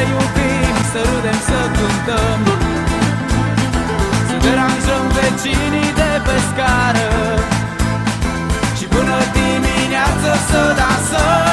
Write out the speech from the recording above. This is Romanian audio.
ne iubim, să râdem, să cântăm. Să deranjăm vecinii de pe scară. Și până dimineață să dansăm.